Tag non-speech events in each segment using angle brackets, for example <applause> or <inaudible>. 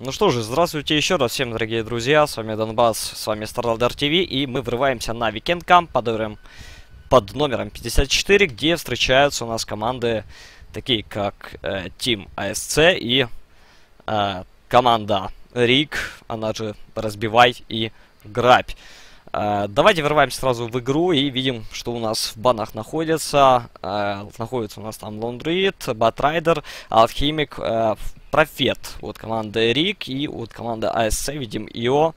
Ну что же, здравствуйте еще раз всем, дорогие друзья, с вами Донбасс, с вами Starladder TV, и мы врываемся на Weekend Camp под номером, под номером 54, где встречаются у нас команды, такие как э, Team ASC и э, команда Рик, она же Разбивай и Грабь. Э, давайте врываемся сразу в игру и видим, что у нас в банах находится. Э, находится у нас там Лондрид, Батрайдер, Алхимик, э, Профет от команды Рик и от команды ASC видим Ио,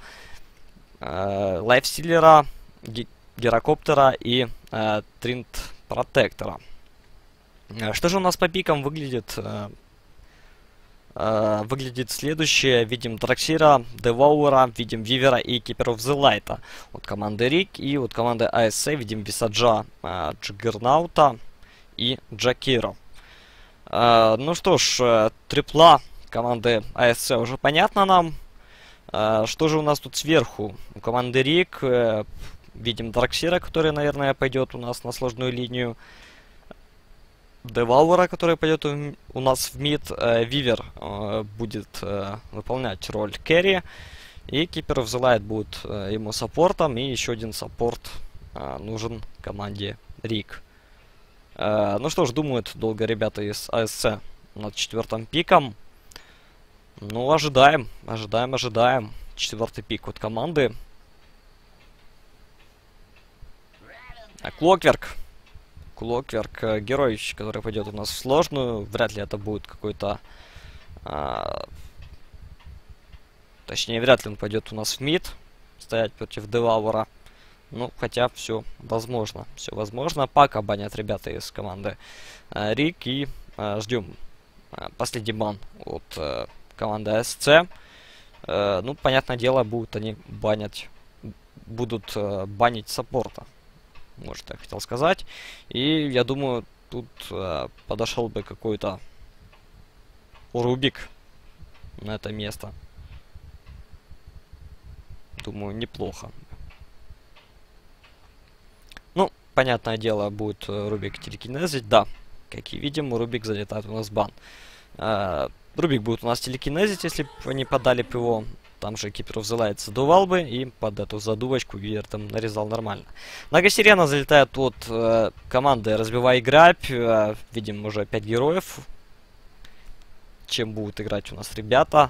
э, Лайфстиллера, Герокоптера и э, Тринт Протектора. Э, что же у нас по пикам выглядит? Э, э, выглядит следующее. Видим Драксира, Деваура, видим Вивера и Киперов Зелайта от команды Рик. И от команды ASC видим Висаджа, э, Джиггернаута и Джакира. Uh, ну что ж, uh, трипла команды ASC уже понятно нам. Uh, что же у нас тут сверху? У команды RiG видим Дарксира, который, наверное, пойдет у нас на сложную линию. Девоурера, который пойдет у, нас в мид. Weaver будет выполнять роль carry. И Keeper of the Light будет ему саппортом. И еще один саппорт нужен команде Рик. Uh, ну что ж, думают долго ребята из АСЦ над четвертым пиком. Ну, ожидаем, ожидаем, ожидаем. Четвертый пик от команды. А, Клокверк. Клокверк, э, герой, который пойдет у нас в сложную. Вряд ли это будет какой-то... А... Точнее, вряд ли он пойдет у нас в мид. Стоять против Деваура. Ну, хотя все возможно. Все возможно. Пока банят ребята из команды э, Рик. И э, ждем э, последний бан от э, команды СЦ. Э, ну, понятное дело, будут они банять. Будут э, банить саппорта. Может, я хотел сказать. И я думаю, тут э, подошел бы какой-то Рубик на это место. Думаю, неплохо. Понятное дело, будет э, Рубик телекинезить. Да, как и видим, Рубик залетает у нас бан. Э, Рубик будет у нас телекинезить, если они подали ПО. Там же Киперов залает задувал бы, и под эту задувочку Вивер там нарезал нормально. Нагасирена залетает от э, команды Разбивай Грабь. Э, видим уже 5 героев. Чем будут играть у нас ребята.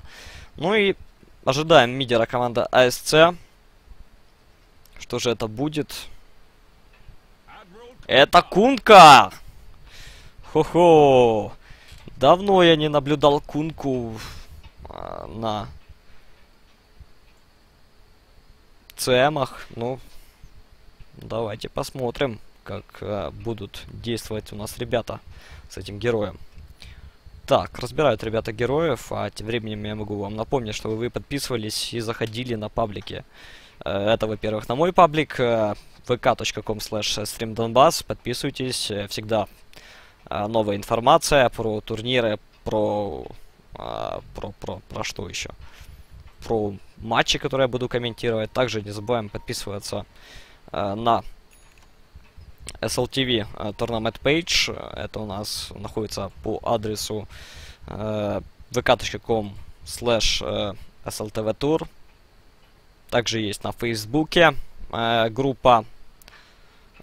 Ну и ожидаем мидера команда АСЦ. Что же это будет? Это кунка! Хо-хо! Давно я не наблюдал кунку а, на ЦМах. Ну, давайте посмотрим, как а, будут действовать у нас ребята с этим героем. Так, разбирают ребята героев, а тем временем я могу вам напомнить, чтобы вы подписывались и заходили на паблики. Э, это, во-первых, на мой паблик, э, vk.com slash streamdonbass. Подписывайтесь, э, всегда э, новая информация про турниры, про, э, про, про, про что еще? Про матчи, которые я буду комментировать. Также не забываем подписываться на SLTV Tournament Page. Это у нас находится по адресу vk.com slash sltvtour. Также есть на Фейсбуке группа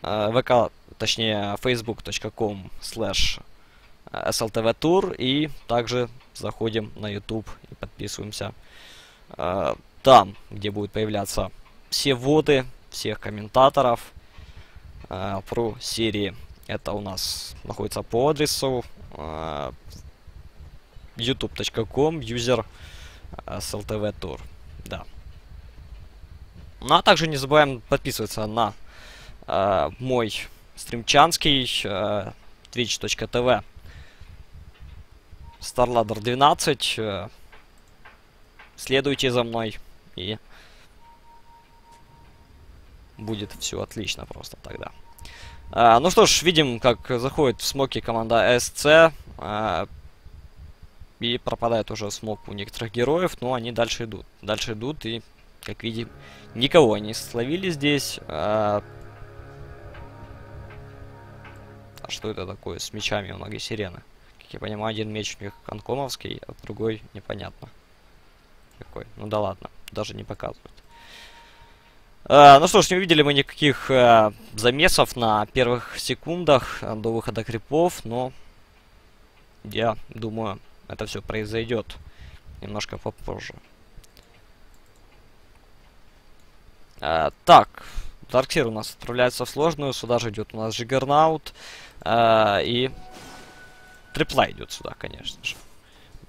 Э, vk, точнее, facebook.com slash sltvtour и также заходим на YouTube и подписываемся э, там, где будут появляться все вводы всех комментаторов э, про серии. Это у нас находится по адресу э, youtube.com user sltvtour. Да. Ну а также не забываем подписываться на э, мой стримчанский э, twitch.tv StarLadder 12. Э, следуйте за мной и будет все отлично просто тогда. Uh, ну что ж, видим, как заходит в смоки команда SC. Uh, и пропадает уже смок у некоторых героев, но они дальше идут. Дальше идут и, как видим, никого не словили здесь. Uh, а что это такое с мечами у многой сирены? Как я понимаю, один меч у них конкомовский, а другой непонятно. какой. Ну да ладно, даже не показывает. А, ну что ж, не увидели мы никаких а, замесов на первых секундах а, до выхода крипов, но я думаю, это все произойдет немножко попозже. А, так, Дарксир у нас отправляется в сложную, сюда же идет у нас Juggernaut, а, и Трипла идет сюда, конечно же.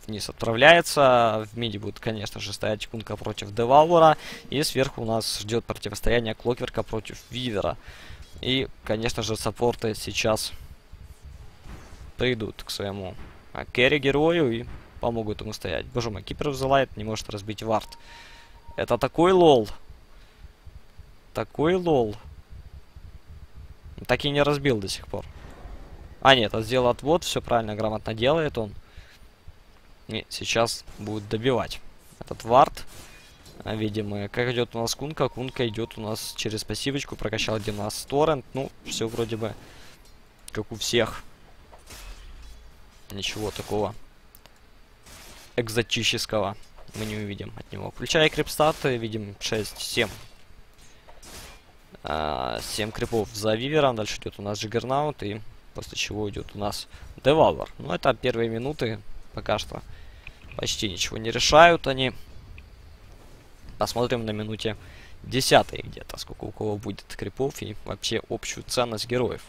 Вниз отправляется, в миде будет, конечно же, стоять Кунка против Девоурера, и сверху у нас ждет противостояние Клокверка против Вивера. И, конечно же, саппорты сейчас придут к своему а, carry-герою и помогут ему стоять. Боже мой, Keeper of the Light, не может разбить вард. Это такой lol. Такой lol. Так и не разбил до сих пор. А, нет, он сделал отвод, все правильно, грамотно делает он. И сейчас будет добивать этот вард. А, видимо, как идет у нас кунка? Кунка идет у нас через пассивочку, прокачал один у нас торрент. Ну, все вроде бы как у всех. Ничего такого экзотического мы не увидим от него. Включая крипстаты, видим 6-7 а, 7 крипов за Вивером. Дальше идет у нас Juggernaut. И после чего идет у нас Devourer. Ну, это первые минуты. Пока что почти ничего не решают они. Посмотрим на минуте 10 где-то, сколько у кого будет крипов и вообще общую ценность героев.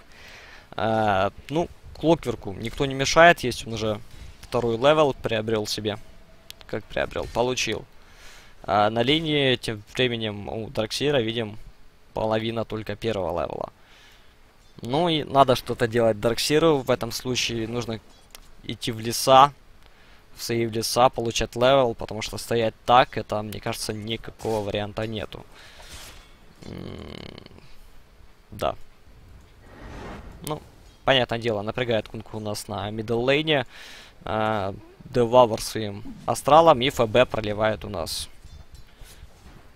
А, ну, Клокверку никто не мешает. Есть он уже второй level приобрел себе. Как приобрел? Получил. А на линии тем временем у Дарксира видим половина только первого левела. Ну и надо что-то делать Дарксиру. В этом случае нужно идти в леса, в свои леса, получать level, потому что стоять так, это, мне кажется, никакого варианта нету. Да. Ну, понятное дело, напрягает кунку у нас на middle лейне. Uh, Devourer своим астралом и ФБ проливает у нас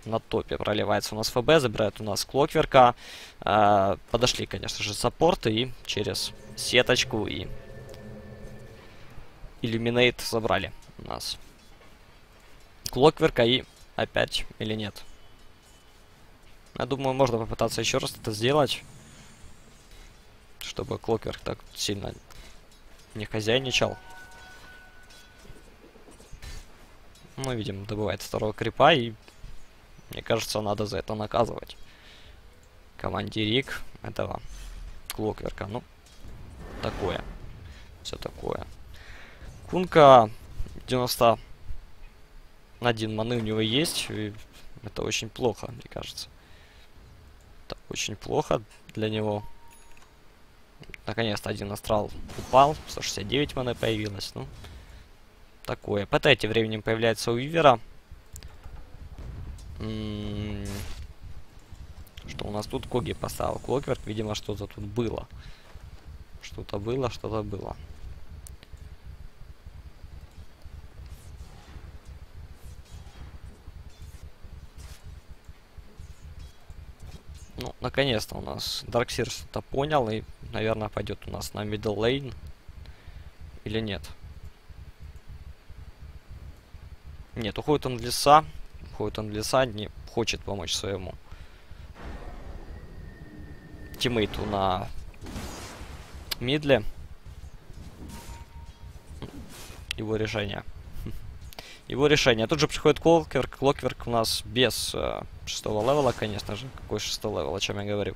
на топе проливается у нас ФБ, забирает у нас Клокверка. Э, подошли, конечно же, саппорты и через сеточку и Illuminate забрали у нас Клокверка и опять или нет. Я думаю, можно попытаться еще раз это сделать. Чтобы Клокверк так сильно не хозяйничал. Мы видим, добывает второго крипа и мне кажется, надо за это наказывать. Командирик этого Клокверка. Ну, такое. Все такое. Кунка 90 на один маны у него есть. И это очень плохо, мне кажется. Это очень плохо для него. Наконец-то один астрал упал. 169 маны появилось. Ну, такое. По третье временем появляется у Вивера. Что у нас тут Коги поставил? Клокверк, видимо, что-то тут было. Что-то было, что-то было. Ну, наконец-то у нас Дарксир что-то понял и, наверное, пойдет у нас на middle lane. Или нет? Нет, уходит он в леса. Уходит он леса, не хочет помочь своему тиммейту на мидле. Его решение. <laughs> Его решение. Тут же приходит Clockwerk. Clockwerk у нас без э, шестого левела, конечно же. Какой шестой level, о чем я говорю.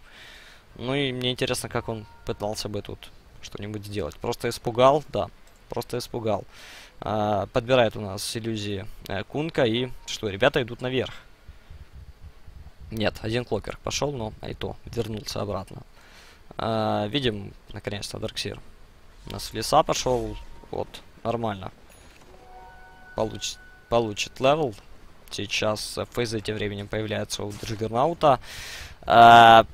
Ну и мне интересно, как он пытался бы тут что-нибудь сделать. Просто испугал, да. Просто испугал. А, подбирает у нас иллюзии э, Кунка. И что, ребята идут наверх. Нет, один Clocker пошел, но и то вернулся обратно. А, видим, наконец-то, Дарксир. У нас в леса пошел. Вот, нормально. Получ получит level. Сейчас фейзы тем временем появляется у Джиггернаута. А,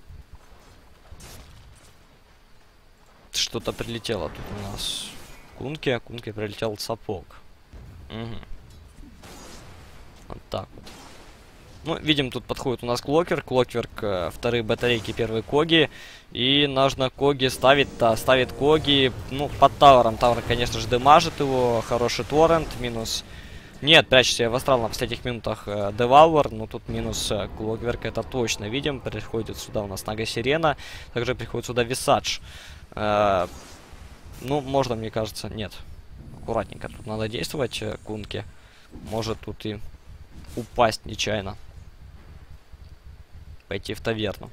Что-то прилетело тут у нас. Кунке. Кунке прилетел сапог. Угу. Вот так вот. Ну, видим, тут подходит у нас Clocker. Clocker к э, вторые батарейки, первые Коги. И нужно Коги ставить, да, ставит Коги, ну, под Тауэром. Tower, конечно же, демажит его. Хороший торрент, минус Нет, прячься в астрал на последних минутах э, Devourer, но тут минус э, Clockwerk, это точно видим. Приходит сюда у нас Нага Сирена, также приходит сюда Висадж. Э, ну, можно, мне кажется, нет. Аккуратненько тут надо действовать, э, Кунке. Может тут и упасть нечаянно. Пойти в таверну.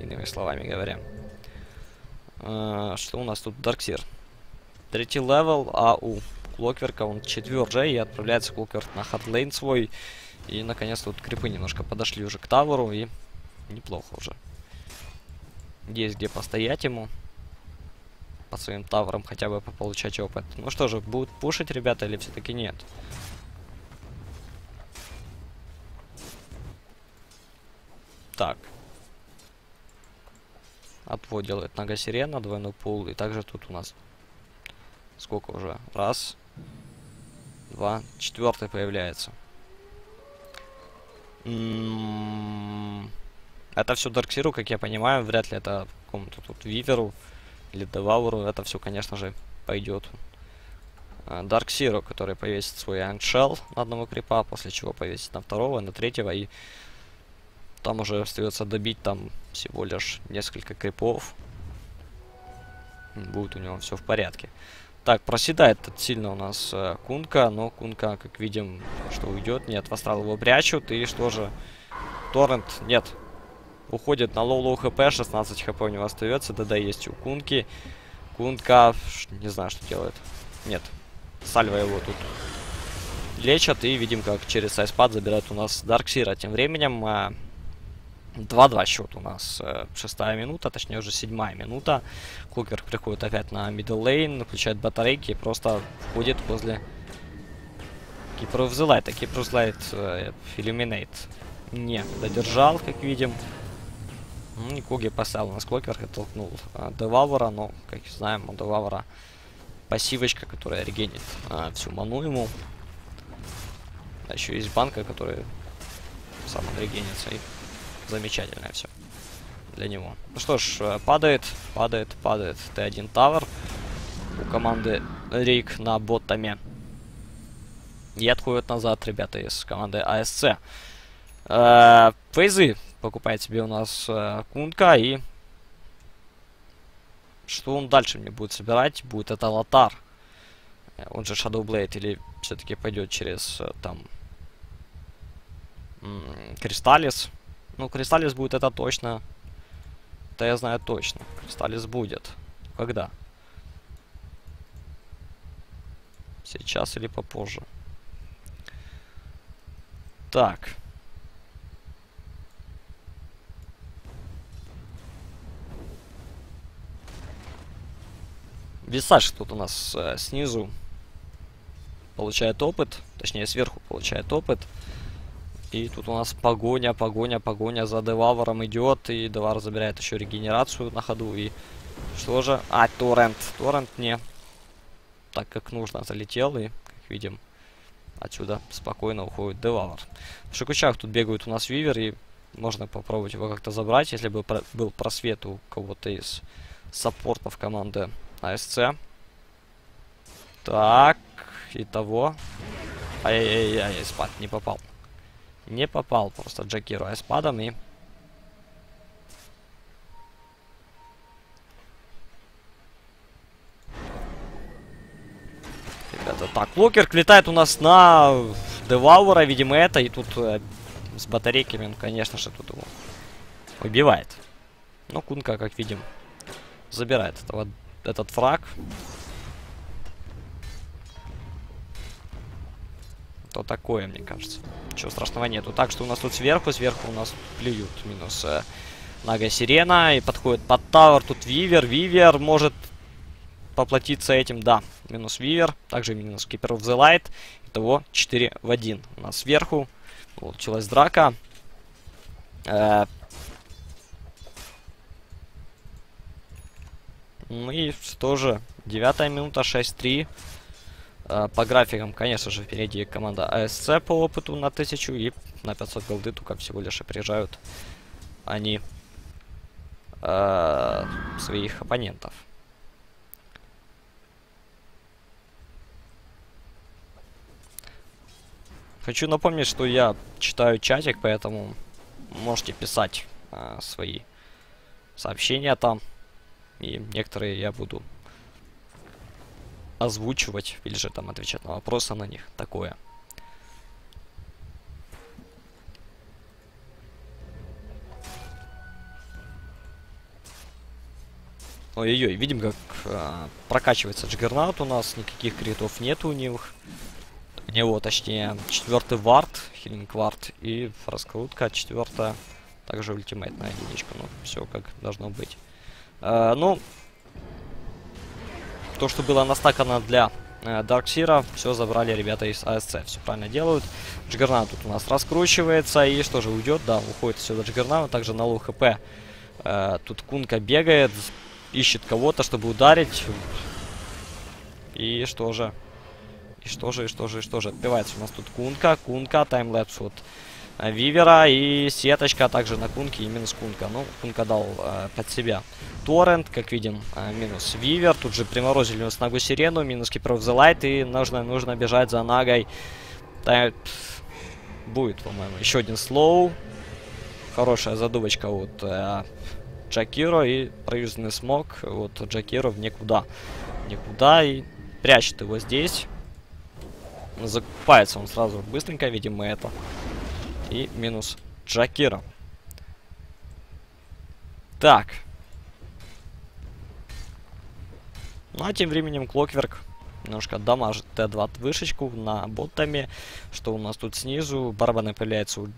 Иными словами говоря. Э, что у нас тут? Дарксир. Третий level, а у Клокверка он четвертый, и отправляется Clockwerk на hardlane свой. И, наконец, тут крипы немножко подошли уже к тауэру, и неплохо уже. Есть где постоять ему. По своим таверам хотя бы получать опыт. Ну что же, будут пушить ребята или все-таки нет? Так. Отвод делает нога сирена, двойной пул. И также тут у нас сколько уже? Раз, два, четвертый появляется. М-м-м. Это все Дарксиру, как я понимаю, вряд ли это какому-то тут Виверу или Девоуреру. Это все, конечно же, пойдет. Дарксиру, который повесит свой Ion Shell на одного крипа, после чего повесит на второго, на третьего и там уже остается добить там всего лишь несколько крипов. Будет у него все в порядке. Так, проседает тут сильно у нас э, Кунка, но Кунка, как видим, что уйдет. Нет, в астрал его прячут. И что же? Торрент, нет. Уходит на low-low HP, 16 HP у него остается. DD есть у Кунки. Кунка, не знаю, что делает. Нет, Сальва его тут лечат. И видим, как через ice path забирает у нас Dark Seer а. Тем временем... Э, 2-2 счет у нас. Э, шестая минута, точнее уже седьмая минута. Clockwerk приходит опять на middle lane, включает батарейки и просто входит возле. А the Light э, Illuminate не додержал, как видим. Ну, и Куги поставил у нас Клокер и толкнул э, Девавора, но, как знаем, у Девавора пассивочка, которая регенит э, всю ману ему. А еще есть банка, которая сам регенится. И замечательное все для него. Ну что ж, э, падает, падает, падает Т1 Тавер у команды Рик на ботами. И отходят назад ребята из команды АСЦ. Э, фейзы покупает себе у нас э, Кунка и... Что он дальше мне будет собирать? Будет это Лотар. Э, он же Shadow Blade или все-таки пойдет через э, там... Кристаллис. Ну, Кристаллис будет это точно. Это я знаю точно. Кристаллис будет. Когда? Сейчас или попозже. Так. Висаж тут у нас э, снизу получает опыт. Точнее, сверху получает опыт. И тут у нас погоня, погоня, погоня за Девавором идет. И Девар забирает еще регенерацию на ходу. И что же? А, Торрент. Торрент не так, как нужно, залетел. И, как видим, отсюда спокойно уходит Девавор. В Шикучах тут бегают у нас Вивер. И можно попробовать его как-то забрать, если бы был просвет у кого-то из саппортов команды АСЦ. Так, и того. Ай-яй-яй, ice path не попал. Не попал просто Джакиро ice path ом и... Ребята, так, Clockwerk летает у нас на Devourer а, видимо, это, и тут э, с батарейками он, конечно же, тут его убивает. Но Кунка, как видим, забирает этого, этот фраг. То такое, мне кажется. Ничего страшного нету. Так что у нас тут сверху, сверху у нас плюют. Минус э, Нага Сирена. И подходит под Тавер. Тут Вивер. Вивер может поплатиться этим. Да, минус Вивер. Также минус Keeper of the Light. Итого 4 в 1. У нас сверху получилась драка. Э ну и что девятая минута, 6-3. Э, по графикам, конечно же, впереди команда АСЦ по опыту на 1000 и на 500 голды только всего лишь опережают они э, своих оппонентов. Хочу напомнить, что я читаю чатик, поэтому можете писать э, свои сообщения там. И некоторые я буду озвучивать или же там отвечать на вопросы на них. Такое. Ой-ой-ой, видим, как а, прокачивается Джиггернаут у нас, никаких критов нет у них. У него, точнее, четвертый вард, healing ward и раскрутка четвертая. Также ultimate на единичку, ну, все как должно быть. А, ну, то, что было настакано для э, Dark Seer а, все забрали ребята из ASC. Все правильно делают. Juggernaut тут у нас раскручивается. И что же, уйдет? Да, уходит сюда Juggernaut. Также на low HP. Э, тут Кунка бегает, ищет кого-то, чтобы ударить. И что же? И что же, и что же, и что же? Отбивается у нас тут Кунка, Кунка, time lapse от э, Weaver а и сеточка а также на Кунке и минус Кунка. Ну, Кунка дал э, под себя. Торрент, как видим, э, минус Weaver. Тут же приморозили у нас Нагу Сирену, минус the Light. И нужно, нужно бежать за Нагой. Да, будет, по-моему, еще один slow. Хорошая задумочка от э, Джакиро и проюзанный smoke от Джакиро в никуда. Никуда и прячет его здесь. Закупается он сразу быстренько, видимо, это. И минус Джакира. Так. Ну а тем временем Клокверк немножко дамажит Т2 вышечку на ботами. Что у нас тут снизу? Барабаны появляется у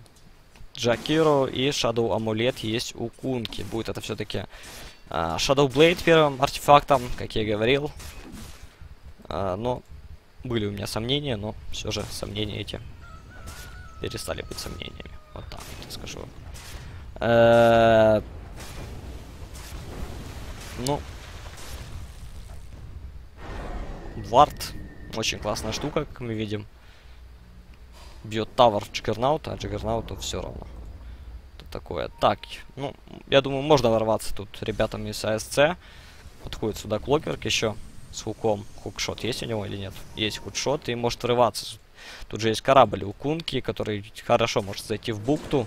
Джакиро и Shadow Амулет есть у Кунки. Будет это все-таки uh, Shadow Blade первым артефактом, как я говорил. Uh, но были у меня сомнения, но все же сомнения эти перестали быть сомнениями. Вот так вот скажу. Uh, ну, Вард. Очень классная штука, как мы видим бьет тавер Джиггернаута, а Джиггернауту все равно. Это такое. Так, ну, я думаю, можно ворваться тут ребятам из ASC. Подходит сюда Clockwerk еще с hook ом. Hookshot есть у него или нет? Есть hookshot и может врываться. Тут же есть корабль у Кунки, который хорошо может зайти в бухту.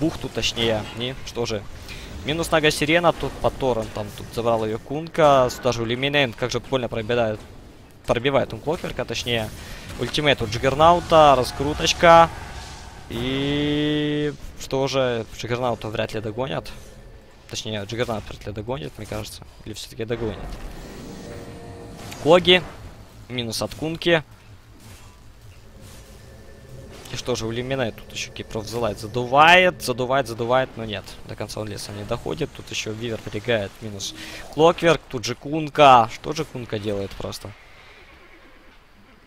Бухту, точнее. И что же, Минус Нага Сирена тут по торрентам. Тут забрал ее Кунка. Сюда же Лиминейн как же больно пробивает, пробивает он Clockwerk а, точнее. Ultimate у Juggernaut а, раскруточка. И что же, Джиггернаута вряд ли догонят. Точнее, Джиггернаут вряд ли догонит, мне кажется. Или все-таки догонит. Коги. Минус от Кунки. И что же, у Лимина тут еще Кипров залает. Задувает, задувает, задувает, но нет. До конца он лесом не доходит. Тут еще Вивер прибегает. Минус Клокверк. Тут же Кунка. Что же Кунка делает просто?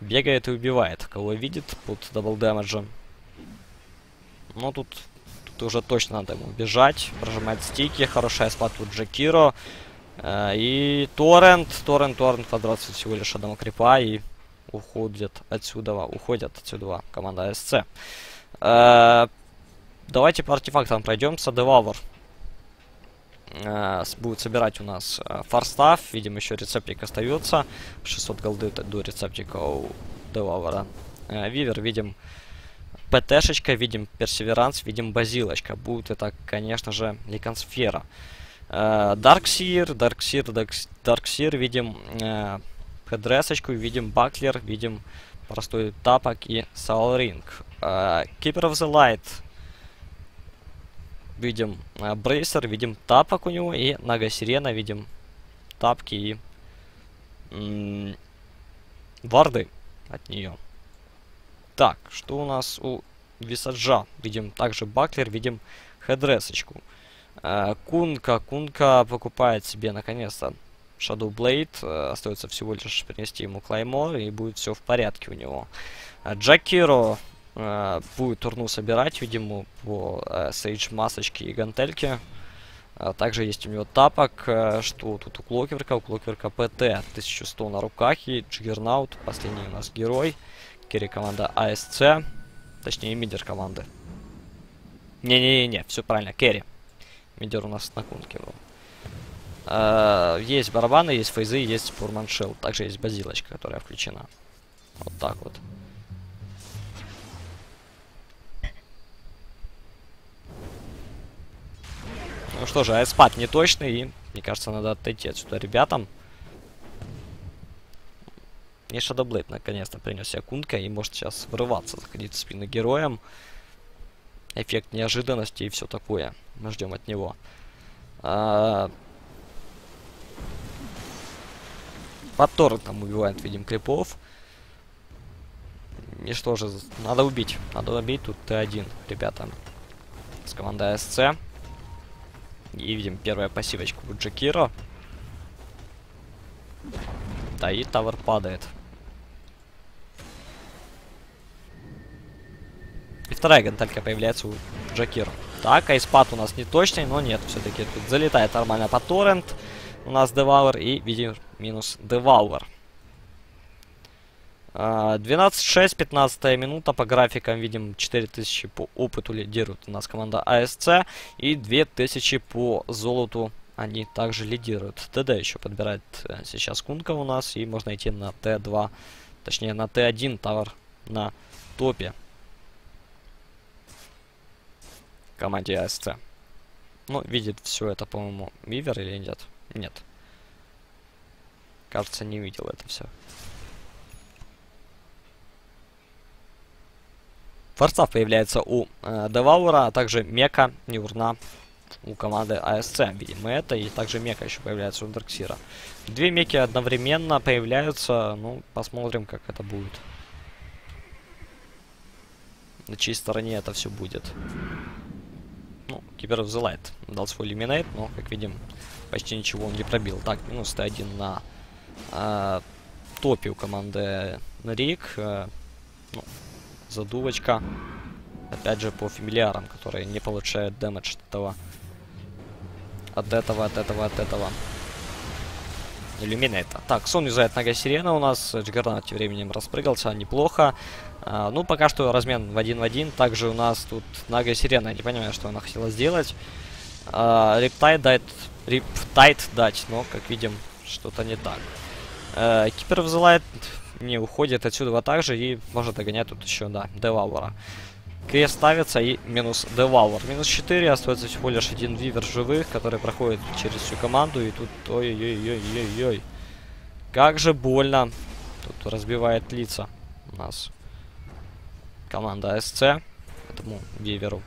Бегает и убивает, кого видит под double damage ем. Но тут, тут уже точно надо ему бежать. Прожимать stick и. Хороший ice path тут Джакиро. Э, и Torrent. Torrent, Torrent квадратится всего лишь одного крипа. И уходит отсюда. Уходят отсюда команда ASC. Э, давайте по артефактам пройдемся. Devourer э, будет собирать у нас э, Force Staff. Видим, еще рецептик остается. 600 gold ы до рецептика у Devourer а. Э, Weaver, видим PT шечка, видим Perseverance, видим Базилочка. Будет это, конечно же, Linken сфера. Э, Dark Seer, Dark Seer, Dark Seer, видим э, Headdress очку, видим Buckler, видим простой тапок и Soul Ring. Э, Keeper of the Light видим э, Bracer, видим тапок у него и Нага Сирена, видим тапки и варды от нее. Так, что у нас у Висаджа? Видим также Buckler, видим Headdress очку. Э, кунка, Кунка покупает себе наконец-то Shadow Blade. Э, остается всего лишь принести ему Claymore и будет все в порядке у него. Э, Джакиро э, будет урну собирать, видимо, по э, сейдж масочке и гантельке. А также есть у него тапок, что тут у Клокверка, у Клокверка ПТ 1100 на руках и Джиггернаут, последний у нас герой. Керри команда АСЦ, точнее мидер команды. Не-не-не, все правильно, Керри. Мидер у нас на кунке был. Э, есть барабаны, есть фейзы, есть фурманшил. Также есть базилочка, которая включена. Вот так вот. Ну что же, айспад не точный, и мне кажется, надо отойти отсюда ребятам. И Shadowblade наконец-то принес себе кунка и может сейчас врываться заходить в спину героям. Эффект неожиданности и все такое. Мы ждем от него. А, Под торрентом убивает, видим, крипов. И что же, надо убить. Надо убить тут Т1, ребята. С командой ASC. И видим первая пассивочка у Джакиро. Да, и tower падает. И вторая гантелька появляется у Джакиро. Так, ice path у нас не точный, но нет, все-таки тут залетает нормально по торрент. У нас Devourer и видим минус Devourer. 12-6, 15 минута. По графикам видим 4000 по опыту лидирует у нас команда ASC. И 2000 по золоту они также лидируют. DD еще подбирает э, сейчас Кунка у нас. И можно идти на Т2, точнее на Т1 tower на топе. Команде ASC. Ну, видит все это, по-моему, Weaver или нет? Нет. Кажется, не видел это все. Форцав появляется у э, Деваура, а также Мека, Неурна у команды АСЦ. Видим это, и также Мека еще появляется у Дарксира. Две Меки одновременно появляются, ну, посмотрим, как это будет. На чьей стороне это все будет. Ну, Кипер взылает. Дал свой лиминейт, но, как видим, почти ничего он не пробил. Так, минус Т1 на э, топе у команды Рик. Э, ну, задувочка. Опять же, по фамильярам, которые не получают дэмэдж от этого. От этого, от этого, от этого. Иллюминейта. Так, сон юзает нога сирена у нас. Джигернат тем временем распрыгался, неплохо. А, ну, пока что размен в один в один. Также у нас тут нога сирена. Я не понимаю, что она хотела сделать. А, Риптайт дать, Rip Tide дать, но, как видим, что-то не так. А, Keeper of the Light не уходит отсюда вот так же и может догонять тут еще, да, Devourer а. Крест ставится и минус Devourer. Минус 4, остается всего лишь один Weaver живых, который проходит через всю команду. И тут, ой-ой-ой-ой-ой. Как же больно. Тут разбивает лица у нас команда ASC этому Weaver у.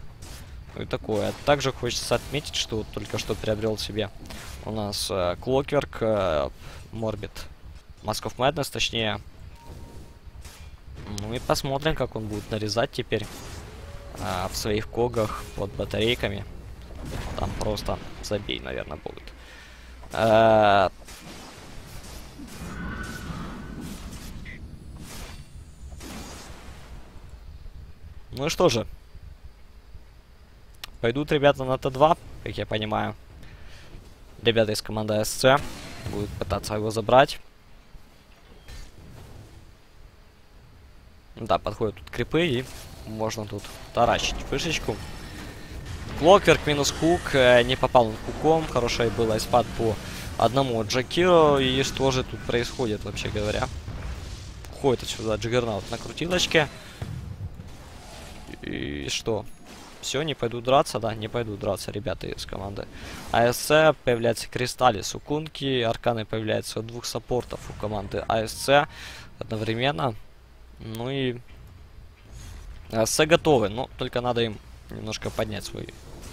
Ну и такое. Также хочется отметить, что только что приобрел себе у нас э, Клокверк, э, Морбит, Mask of Madness, точнее, ну и посмотрим, как он будет нарезать теперь а, в своих когах под батарейками. Там просто забей, наверное, будет. А... Ну что же. Пойдут ребята на Т2, как я понимаю. Ребята из команды СЦ будут пытаться его забрать. Да, подходят тут крипы и можно тут таращить фишечку. Клокверк минус хук. Э, не попал он куком. Хороший был айспад по одному Джакиру. И что же тут происходит, вообще говоря? Ходит отсюда Джиггернаут на крутилочке. И что? Все, не пойду драться, да, не пойду драться, ребята из команды. АСЦ появляется Crystalys у Кунки, Арканы появляются у двух саппортов у команды АСЦ одновременно. Ну и... С готовы, но только надо им немножко поднять свой,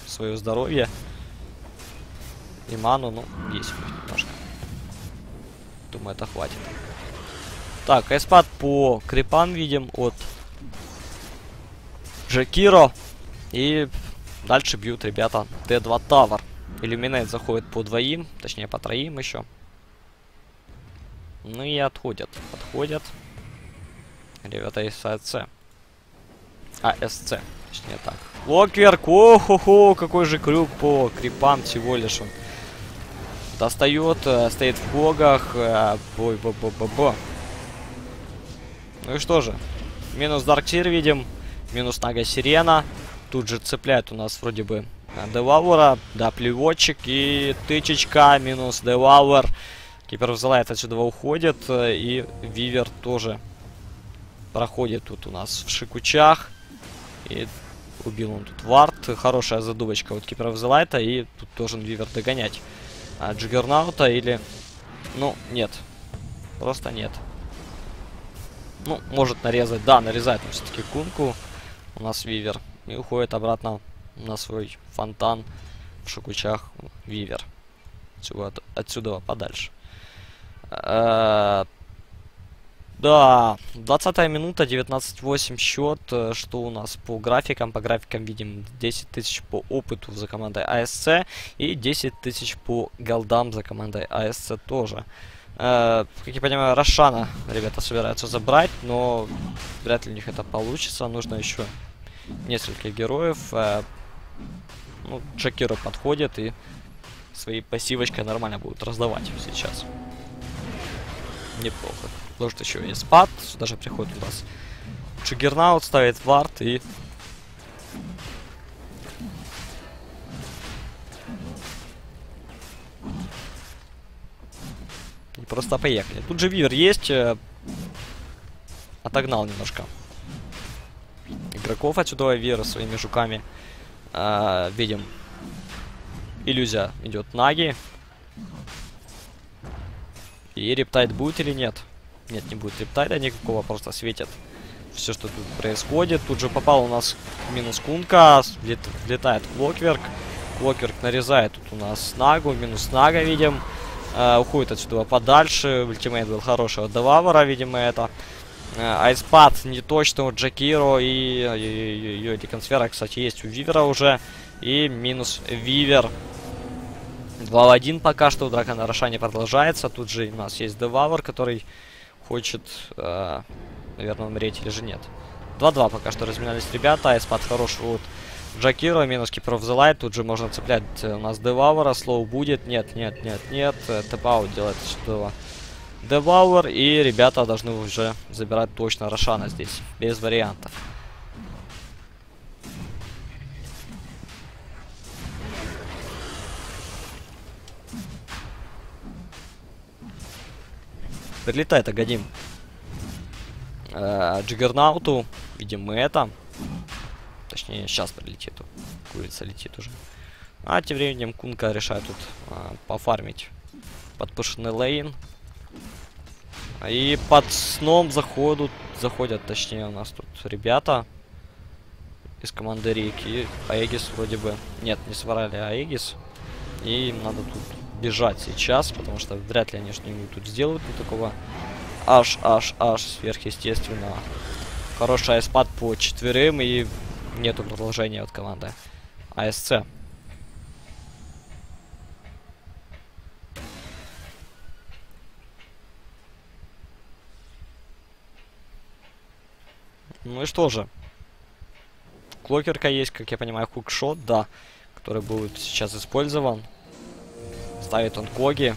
свое здоровье. И ману, ну, есть у немножко. Думаю, это хватит. Так, эспад по крипам видим от Жекиро. И дальше бьют ребята Т2 Тавр. Иллюминейт заходит по двоим, точнее по троим еще. Ну и отходят. Отходят. Ребята из АСЦ. АСЦ, точнее так. Локверк, о-хо-хо, какой же крюк по крипам всего лишь он. Достает, э, стоит в когах. Э, бой, бо бо бо бо Ну и что же. Минус Дарксир видим. Минус Нага Сирена. Тут же цепляет у нас вроде бы Деваура. Да, плевочек и тычечка. Минус Девауэр. Keeper of the Light отсюда уходит. Э, и Вивер тоже проходит тут у нас в Шукучах. И Убил он тут Вард. Хорошая задувочка от Кипера of the Light. И тут должен Вивер догонять а, Джиггернаута или... Ну, нет. Просто нет. Ну, может нарезать. Да, нарезает все-таки кунку. У нас Вивер. И уходит обратно на свой фонтан в Шакучах Вивер. Отсюда, отсюда подальше. Э -э да, 20 минута, 19-8 счет. Что у нас по графикам? По графикам видим 10 тысяч по опыту за командой АСЦ и 10 тысяч по голдам за командой АСЦ тоже. Э, как я понимаю, Рошана ребята собираются забрать, но вряд ли у них это получится. Нужно еще несколько героев. Э, ну, Джакиро подходит и своей пассивочкой нормально будут раздавать сейчас. Неплохо. Может еще и спад. Же приходит у нас Джиггернаут, ставит вард и... И просто поехали. Тут же Вивер есть. Э, отогнал немножко игроков отсюда Вивера своими жуками. Э, видим. Иллюзия идет Наги. И рептайт будет или нет? Нет, не будет рептайда никакого, просто светит все, что тут происходит. Тут же попал у нас минус кунка, влетает Клокверк. Клокверк нарезает тут у нас Нагу, минус Нага видим. Э, уходит отсюда подальше. Ultimate был хороший от Девавура, видимо, это. Э, Ice Path не точно у Джакиро и Linken сфера, кстати, есть у Вивера уже. И минус Вивер. 2 в 1 пока что. Драка на Рошане продолжается. Тут же у нас есть Девавур, который хочет, э, наверное, умереть или же нет. 2-2 пока что разминались ребята. Ice Path хороший от Джакиро, минус Keeper of the Light. Тут же можно цеплять э, у нас Деваура. Slow будет. Нет, нет, нет, нет. Э, TP out делает сюда Деваур. И ребята должны уже забирать точно Рошана здесь. Без вариантов. Прилетает Агадим. Э, Джиггернауту. Видим мы это. Точнее, сейчас прилетит. Курица летит уже. А тем временем Кунка решает тут э, пофармить подпушенный лейн. И под сном заходят, заходят, точнее, у нас тут ребята из команды Рик. И Аегис вроде бы... Нет, не сварали Аегис. И им надо тут бежать сейчас, потому что вряд ли они что-нибудь тут сделают вот такого аж, аж, аж сверхъестественно. Хороший айспад по четверым и нету продолжения от команды АСЦ. Ну и что же. Клокерка есть, как я понимаю, Hookshot, да, который будет сейчас использован. Ставит он Коги.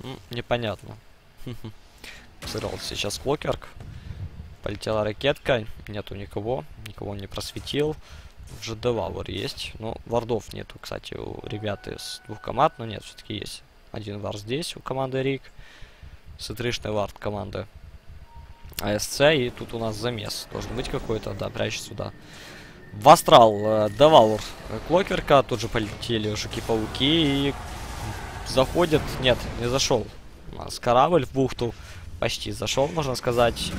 Ну, непонятно. <laughs> Сыграл сейчас Клокерк. Полетела ракетка. Нету никого. Никого не просветил. Уже Девауэр есть. Но вардов нету, кстати, у ребят из двух команд. Но нет, все-таки есть. Один вард здесь у команды Рик. Сентришный вард команды АСЦ. И тут у нас замес. Должен быть какой-то. Да, прячет сюда. В астрал э, давал Клокверка, тут же полетели жуки-пауки и заходит, нет, не зашел. У нас корабль в бухту почти зашел, можно сказать.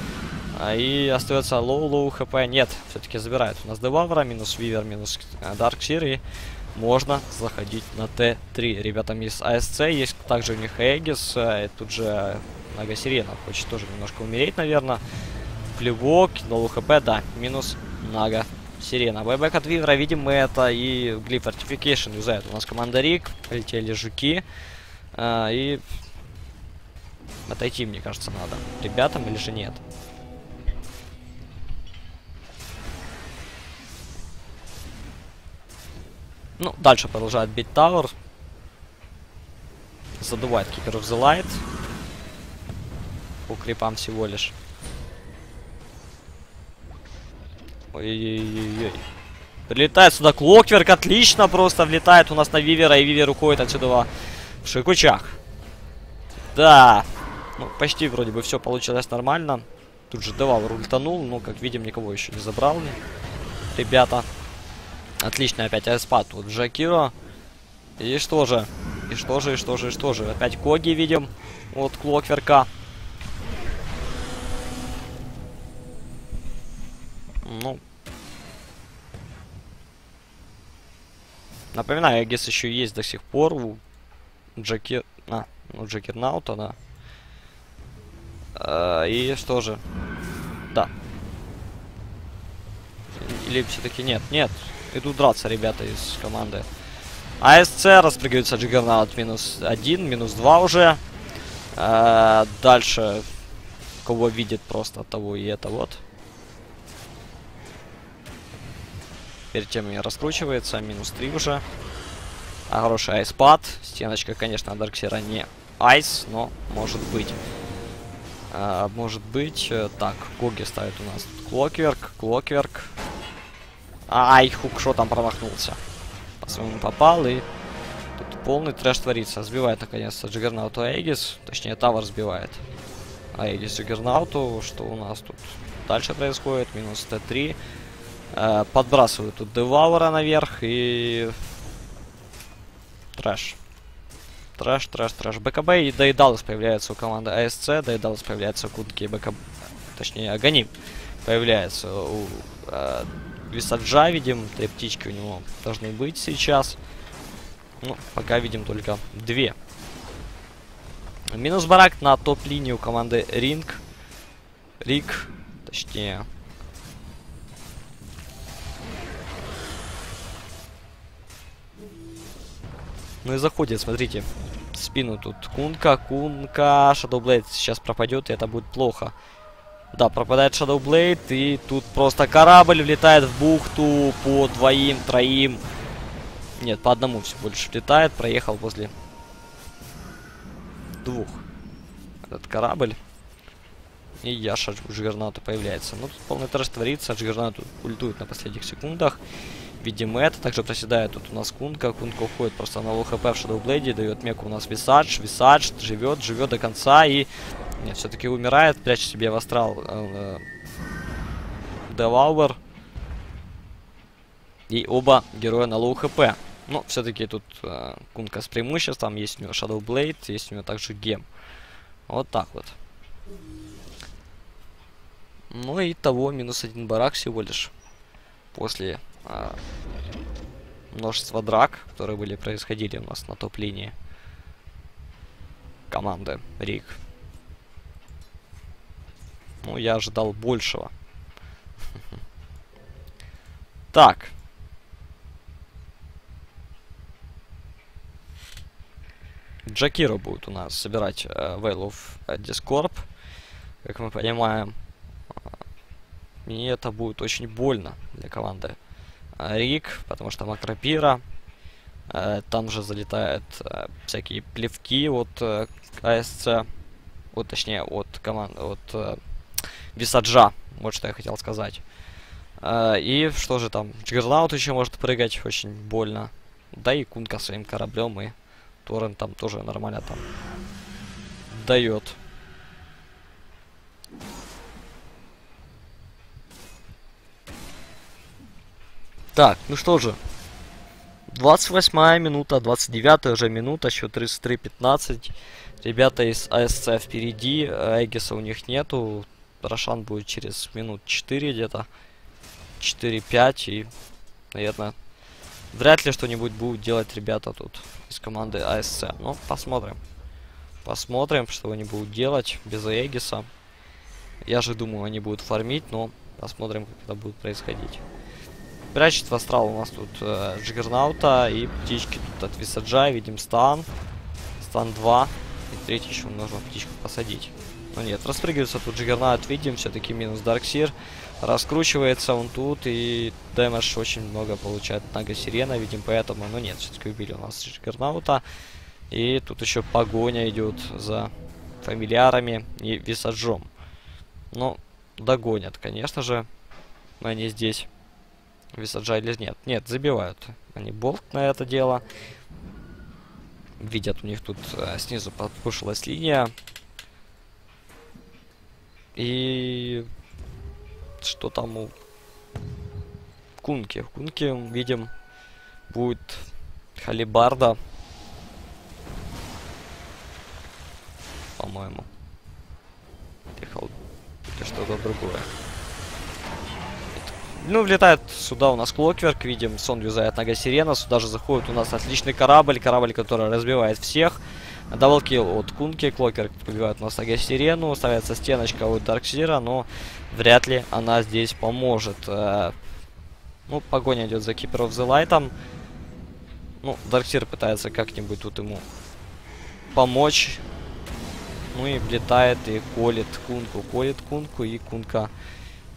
А, и остается low-low HP. Нет, все-таки забирает у нас Девавура, минус Вивер, минус Дарксир. И можно заходить на Т3. Ребятам из АСЦ есть также у них Aegis. Э, и тут же Нага Сирена хочет тоже немножко умереть, наверное. Плевок, low HP, да, минус Нага Сирена. Buyback от Вивера, видим мы это. И Glyph Fortification юзает у нас команда Рик. Полетели жуки. А, и отойти, мне кажется, надо. Ребятам или же нет? Ну, дальше продолжает бить Tower. Задувает Keeper of the Light. По крипам всего лишь. Ой-ой-ой-ой. Прилетает сюда Клокверк, отлично просто влетает у нас на Вивера, и Вивер уходит отсюда в шикучах. Да, ну, почти вроде бы все получилось нормально. Тут же Девавр ультанул, но, как видим, никого еще не забрал. Ребята. Отлично, опять Айспад. Вот Джакиро. И что же? И что же, и что же, и что же? Опять Коги видим от Клокверка. Ну. Напоминаю, Эгис еще есть до сих пор у Джекер... А, ну Джекернаута, да. А, и что же? Да. Или все-таки нет? Нет. Идут драться ребята из команды. АСЦ распрыгивается Джиггернаут минус один, минус два уже. А, дальше кого видит просто того и это вот. Перед тем и раскручивается, минус 3 уже. А хороший айспад. Стеночка, конечно, Дарксера не айс, но может быть. А, может быть. Э, так, Коги ставит у нас Клокверк, Клокверк. Ай, Хукшотом промахнулся. По своему попал и тут полный трэш творится. Сбивает наконец-то Джиггернауту Aegis. Точнее, Tower сбивает. А Aegis Джиггернауту. Что у нас тут дальше происходит? Минус Т3. Э, подбрасывают тут Деваура наверх и... Трэш. Трэш, трэш, трэш. BKB и Daedalus появляется у команды АСЦ. Daedalus появляется у Кунки и BKB. Точнее, Аганим появляется у э, Висаджа, видим. Три птички у него должны быть сейчас. Ну, пока видим только две. Минус барак на топ-линию команды Ринг. Рик, точнее, Ну и заходит, смотрите. В спину тут Кунка, Кунка, Shadowblade сейчас пропадет, и это будет плохо. Да, пропадает Shadowblade, и тут просто корабль влетает в бухту по двоим, троим. Нет, по одному все больше влетает, проехал возле двух. Этот корабль. И Яша Джигернату появляется. Ну, тут полный трэш творится, Джигернату ультует на последних секундах. Видим это. Также проседает тут у нас Кунка. Кунка уходит просто на low HP в Shadowblade. Дает меку у нас Висадж. Висадж живет, живет до конца и... Все-таки умирает. Прячет себе в астрал э, Девауэр. И оба героя на low HP. Но все-таки тут э, Кунка с преимуществом. Есть у него Shadowblade, есть у него также Гем. Вот так вот. Ну и того минус один барак всего лишь. После а, множество драк, которые были происходили у нас на топ-линии команды Рик. Ну, я ожидал большего. <laughs> Так. Джакиро будет у нас собирать uh, Veil of Discord. Как мы понимаем. И это будет очень больно для команды Рик, потому что Macropyre. Э, там же залетают э, всякие плевки от э, АСЦ. Вот, точнее, от команды, от э, Висаджа. Вот что я хотел сказать. Э, и что же там? Джиггернаут еще может прыгать очень больно. Да и Кунка своим кораблем и Торрен там тоже нормально там дает. Так, ну что же. 28 минута, 29 уже минута, счет 33-15. Ребята из АСЦ впереди, Эгиса у них нету. Рошан будет через минут 4 где-то. 4-5 и, наверное, вряд ли что-нибудь будут делать ребята тут из команды АСЦ. Ну, посмотрим. Посмотрим, что они будут делать без Эгиса. Я же думаю, они будут фармить, но посмотрим, как это будет происходить. Прячет в астрал у нас тут э, Джиггернаута и птички тут от Висаджа. Видим стан. Стан 2. И третий еще нужно птичку посадить. Но нет, распрыгивается тут Джиггернаут. Видим, все-таки минус Дарксир. Раскручивается он тут и дэмэдж очень много получает Нага Сирена. Видим поэтому, но нет, все-таки убили у нас Джиггернаута. И тут еще погоня идет за фамильярами и Висаджом. Ну, догонят, конечно же. Но они здесь. Висаджа или нет? Нет, забивают они болт на это дело. Видят, у них тут э, снизу подпушилась линия. И что там у Кунки? В Кунке, видим, будет Халибарда. По-моему. Или что-то другое. Ну, влетает сюда у нас Клокверк, видим, сон юзает нога Сирена, сюда же заходит у нас отличный корабль, корабль, который разбивает всех. Double kill от Кунки, Clockwerk добивает у нас Нага Сирену, ставится стеночка от Дарксира, но вряд ли она здесь поможет. Э, ну, погоня идет за Keeper of the Light. Ну, Дарксир пытается как-нибудь тут ему помочь. Ну и влетает и колет Кунку, колет Кунку, и Кунка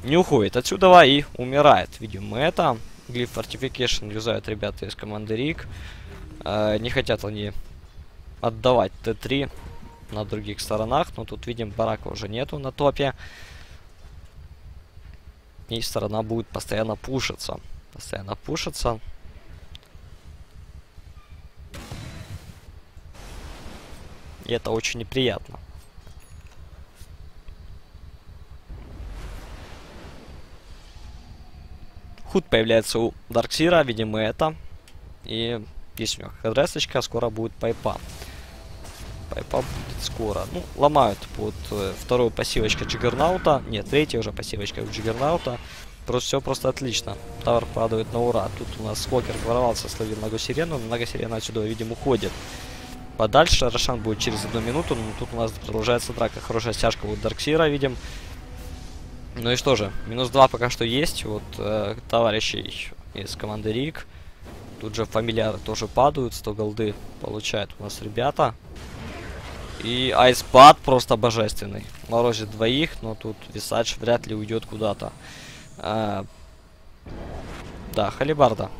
не уходит отсюда и умирает. Видим мы это. Glyph Fortification юзают ребята из команды RiG. Э, не хотят они отдавать Т3 на других сторонах. Но тут видим барака уже нету на топе. И сторона будет постоянно пушиться. Постоянно пушиться. И это очень неприятно. Худ появляется у Дарксира, видимо это. И есть у него хедресочка, скоро будет пайпа. Пайпа будет скоро. Ну, ломают под э, вторую пассивочку Джиггернаута. Нет, третья уже пассивочка Джиггернаута. Просто все просто отлично. Тавр падает на ура. Тут у нас Скокер ворвался, словил ногу сирену. Нога сирена отсюда, видимо, уходит. Подальше Рошан будет через одну минуту. Но тут у нас продолжается драка. Хорошая стяжка у Дарксира, видим. Ну и что же, минус 2 пока что есть. Вот э, товарищи из команды Рик. Тут же фамильяры тоже падают. 100 голды получают у нас ребята. И айспад просто божественный. Морозит двоих, но тут Висач вряд ли уйдет куда-то. А, да, Халибарда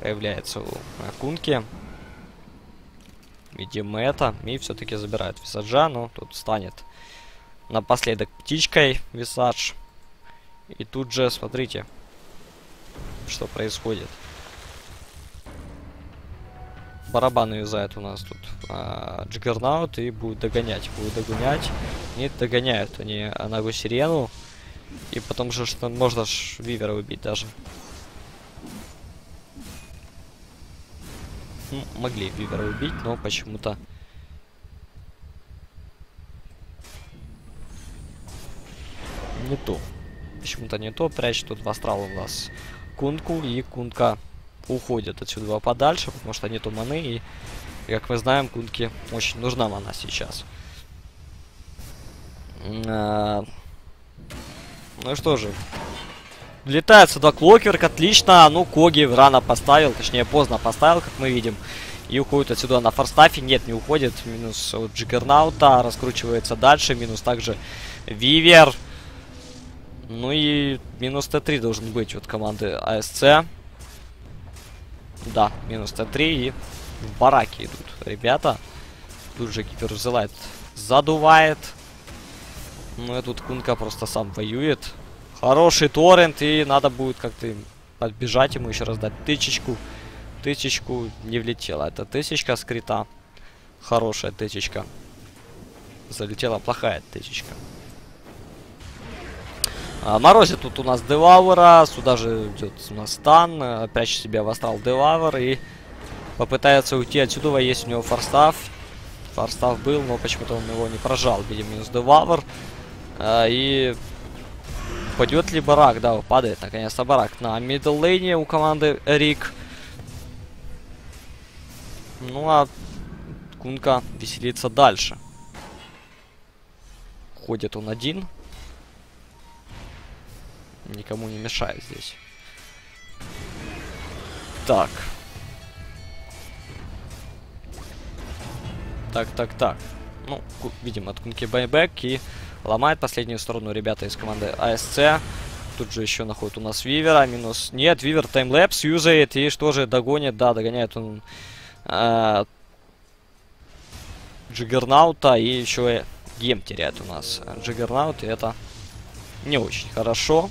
появляется у Кунки. Видимо это. И все-таки забирает Висаджа, но тут станет напоследок птичкой Висадж. И тут же, смотрите, что происходит. Барабан юзает у нас тут а, Джиггернаут и будет догонять. Будет догонять. Нет, догоняют они ногу сирену. И потом же что можно ж Вивера убить даже. Ну, могли Вивера убить, но почему-то... Не то почему-то не то. Прячет тут в астрал у нас Кунку. И Кунка уходит отсюда подальше, потому что нету маны. И, как мы знаем, Кунке очень нужна мана сейчас. А... Ну что же. Влетает сюда Clockwerk, отлично. Ну, Коги рано поставил, точнее, поздно поставил, как мы видим. И уходит отсюда на Force Staff е. Нет, не уходит. Минус от Джаггернаута. Раскручивается дальше. Минус также Вивер. Ну и минус Т3 должен быть от команды АСЦ. Да, минус Т3 и в бараке идут ребята. Тут же Кипер Зелайт задувает. Ну и тут Кунка просто сам воюет. Хороший торрент и надо будет как-то подбежать ему еще раз дать тычечку. Тычечку не влетела. Это тысячка скрита. Хорошая тычечка. Залетела плохая тычечка. А, морозит тут у нас Девоурера, сюда же идет у нас stun, э, прячет себя в астрал Девоурер и попытается уйти отсюда, есть у него Force Staff. Force Staff был, но почему-то он его не прожал, видимо, минус Девоурер. А, и упадет ли барак, да, падает наконец-то барак на middle lane е у команды RiG. Ну а Кунка веселится дальше. Ходит он один никому не мешает здесь. Так. Так, так, так. Ну, видим от Кунки buyback и ломает последнюю сторону ребята из команды ASC. Тут же еще находит у нас Вивера. Минус... Нет, Вивер Time Lapse юзает. И что же, догонит? Да, догоняет он э, Джиггернаута. И еще гем теряет у нас Джиггернаут. И это не очень хорошо.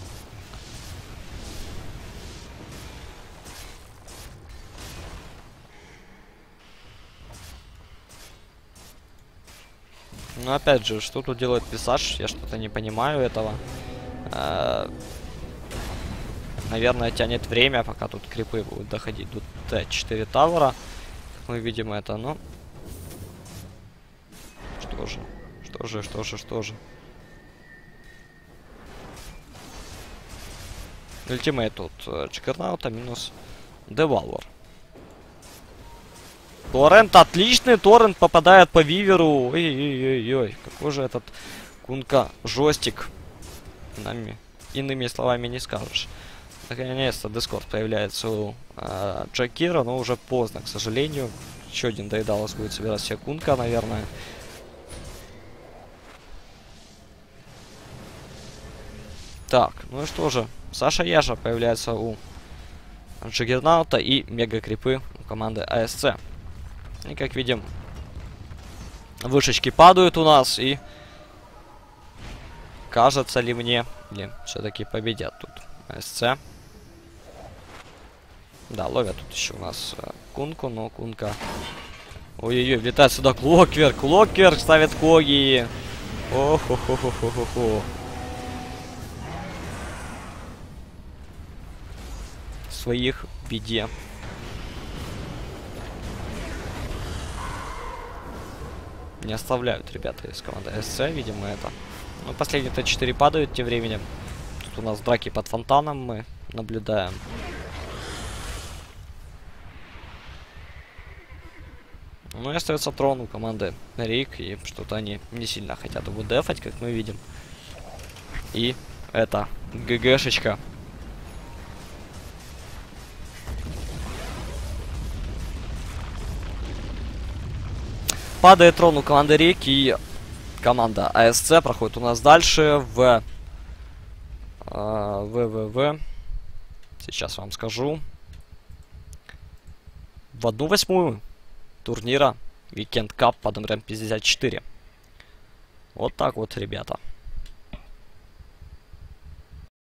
Ну, опять же, что тут делает Писаж? Я что-то не понимаю этого. Э, Наверное, тянет время, пока тут крипы будут доходить до T4 tower а. Мы видим это, но... Что же? Что же, что же, что же? Ультимейт тут э, Джаггернаута минус Девоурер. Торрент отличный, Торрент попадает по Виверу. Ой-ой-ой-ой, какой же этот Кунка жесткий. Нами, иными словами не скажешь. Наконец-то Discord появляется у э, Джакира, но уже поздно, к сожалению. Еще один Daedalus будет собирать себе Кунка, наверное. Так, ну и что же. Саша Яша появляется у Джаггернаута и Мега Крипы у команды ASC. И как видим, вышечки падают у нас и кажется ли мне, или все-таки победят тут ASC. Да, ловят тут еще у нас э, Кунку, но Кунка... Ой-ой-ой, влетает сюда Clockwerk, Clockwerk ставит Коги. Ох-хо-хо-хо-хо-хо. Своих в беде. Не оставляют ребята из команды СЦ, видимо, это. Ну, последние Т4 падают тем временем. Тут у нас драки под фонтаном мы наблюдаем. Ну и остается трон у команды Рик, и что-то они не сильно хотят его дефать, как мы видим. И это ГГшечка. Падает трон у команды Рик, и команда АСЦ проходит у нас дальше в... Э, ВВВ. Сейчас вам скажу. В одну восьмую турнира Weekend Cup под номером 54. Вот так вот, ребята.